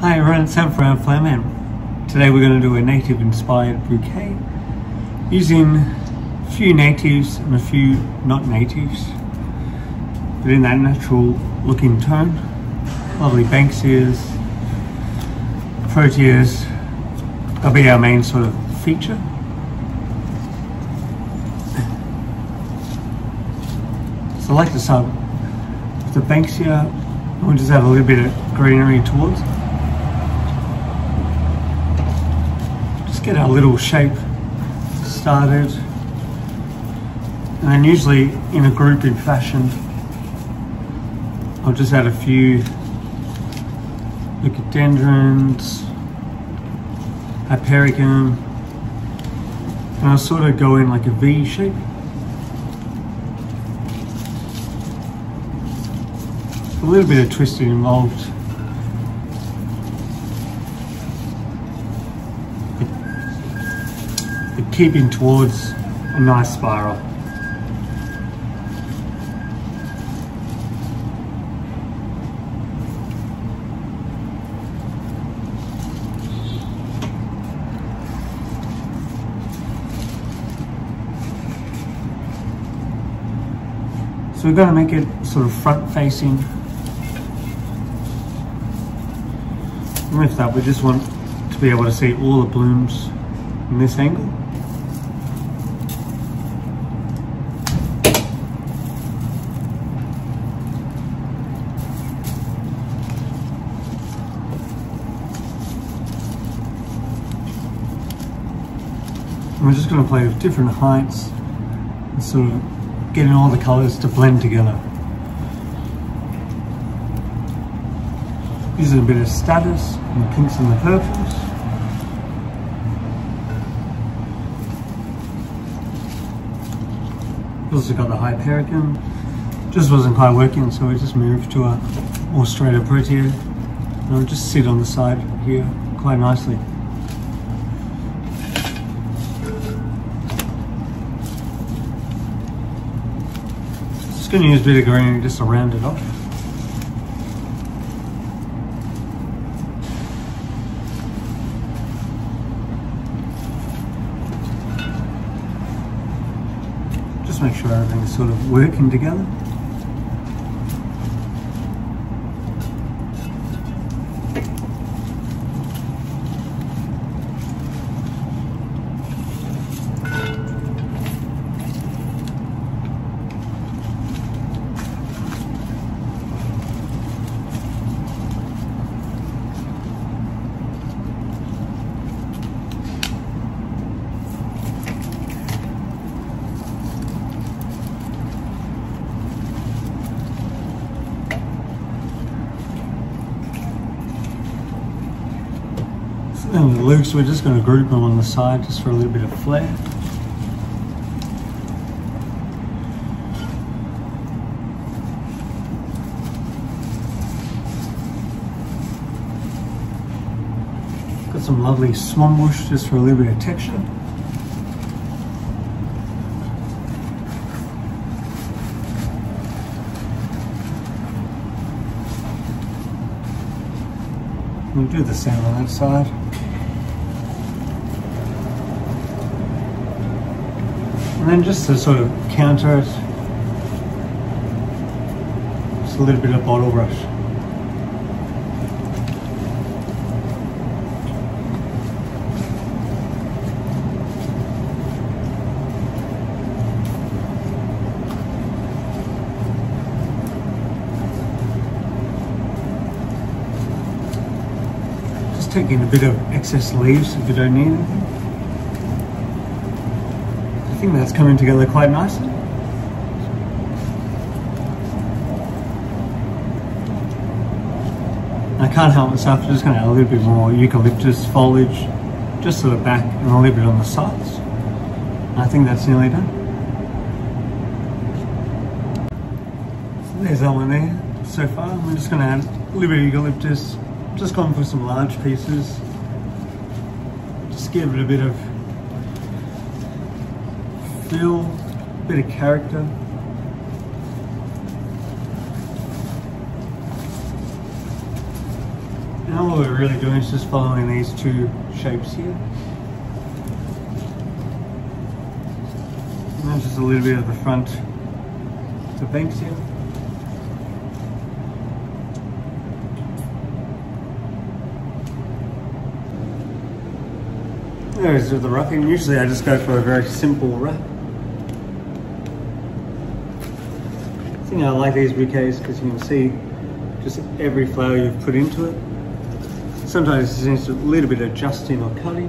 Hi everyone, Sam from Flam today we're going to do a native inspired bouquet using a few natives and a few not natives but in that natural looking tone. Lovely Banksias, Proteas, that'll be our main sort of feature. So I like to start with the Banksia, we'll just add a little bit of greenery towards get our little shape started. And then usually in a grouping fashion, I'll just add a few leucadendrons, hypericum, and I'll sort of go in like a V shape. A little bit of twisting involved. Keeping towards a nice spiral. So we're going to make it sort of front facing. And with that, we just want to be able to see all the blooms in this angle. We're just going to play with different heights and sort of getting all the colours to blend together. Using a bit of statice and the pinks and the purples. Also got the Hypericum. Just wasn't quite working so we just moved to a more straighter Protea. And I'll just sit on the side here quite nicely. Just going to use a bit of green just to round it off. Just make sure everything's sort of working together. And loose, we're just going to group them on the side just for a little bit of flair. Got some lovely swan bush just for a little bit of texture. We'll do the same on that side. And then just to sort of counter it, just a little bit of bottle brush. Just taking a bit of excess leaves if you don't need anything. I think that's coming together quite nicely. I can't help myself, I'm just going to add a little bit more eucalyptus foliage just to the back and a little bit on the sides. I think that's nearly done. So there's that one there so far. I'm just going to add a little bit of eucalyptus. Just gone for some large pieces. Just give it a bit of feel, a bit of character. Now what we're really doing is just following these two shapes here. And then just a little bit of the front, the Banksia. There's the wrapping. Usually I just go for a very simple wrap. I think I like these bouquets because you can see just every flower you've put into it. Sometimes it needs a little bit of adjusting or cutting.